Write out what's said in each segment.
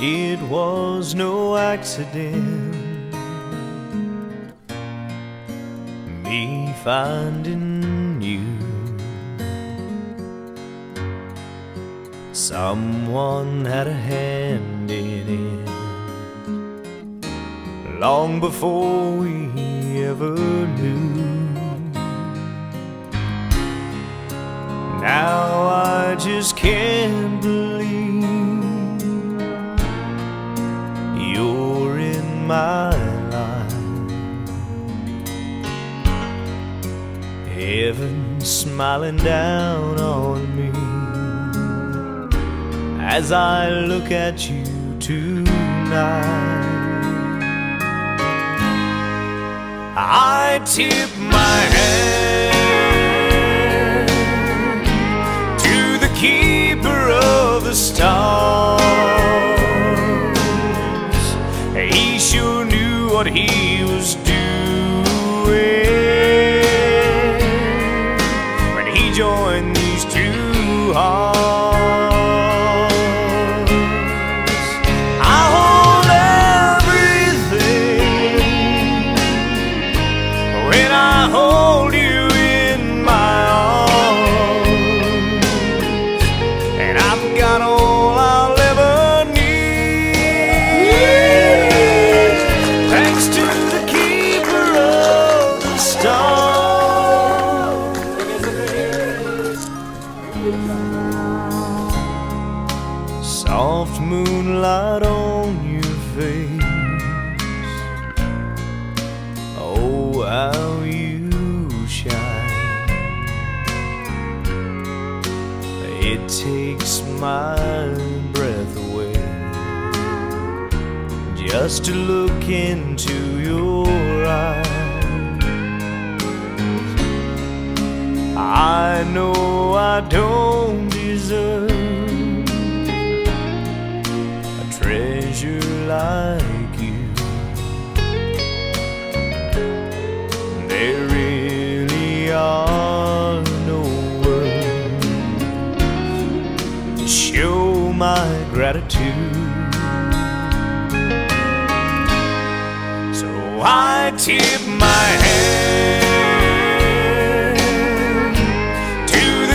It was no accident. Me finding you. Someone had a hand in it long before we ever knew. Now I just can't believe Heaven smiling down on me as I look at you tonight. I tip my hand to the keeper of the stars. He sure knew what he was doing he joined these two hearts. Soft moonlight on your face. Oh, how you shine. It takes my breath away just to look into your eyes. I know I don't deserve like you. There really are no words to show my gratitude. So I tip my hand to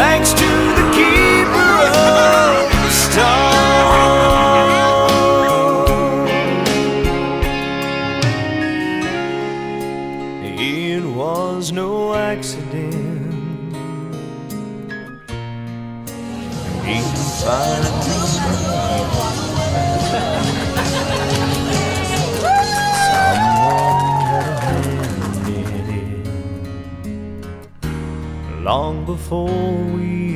Thanks to the keeper of the stars. It was no accident. Me finding Someone before we